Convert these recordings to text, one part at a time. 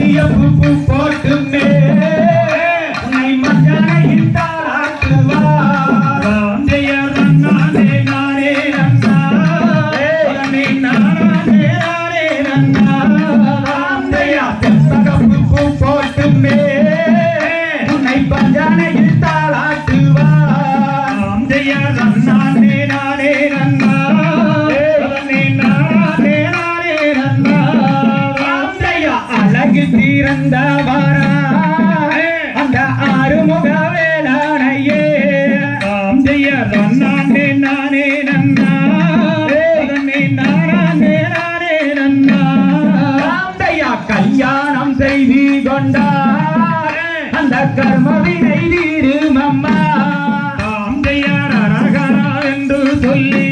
கட்டிய பூப்பு போட்டுமே. உன்னை மச்சான இட்டாராட்டுவா உன்னை பஞ்சான இட்டாராட்டுவா ரன்னானே அழகு தீரந்தவாரா அந்த ஆறுமுக வேளாணையே ஆந்தையார் நன்னானே நானே நன்னா. நன்னே நானே நானே நன்னா. ஆந்தையா கல்யாணம் செய்தி கொண்டா அந்த கர்மவினை அம்மா ஆந்தையார் அரகரா என்று சொல்லி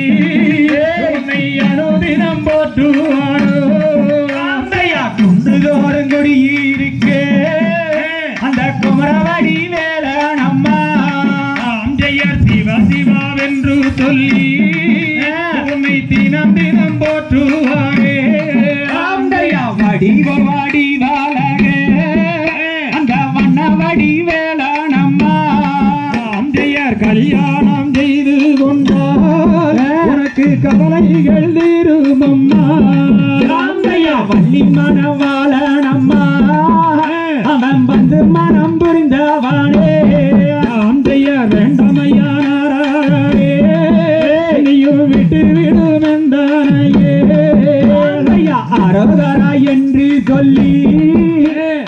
சொல்லி உன்னை தினம் தினம் போற்றுவாரே ஆந்தையா வடிவ வடிவாளக அந்த வண்ண வடி வேளாணம்மா ஆந்தையார் கல்யாணம் செய்து கொண்டார். உனக்கு கவலைகள் தீருமம்மா ஆந்தையா வள்ளி மனவாளனம்மா அவன் வந்து மனம் புரிந்தவானே. அரோகரா என்று சொல்லி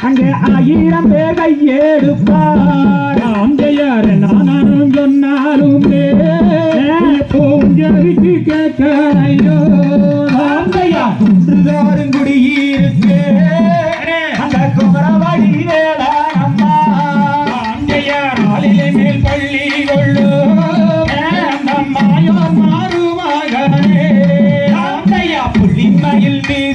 அங்கே ஆயிரம் பேர் கையெடுப்பார் ஆந்தையார் நானும் சொன்னாலும் பூஞ்சலிக்கு கேட்கறையோ ஆந்தையா குன்றுதோறும் குடியிருக்கு அந்த குமரவடி ஆளிலை மேல் பள்ளி கொள்ளு. அந்த ஆந்தையா புள்ளிமயில் மீதிலேறி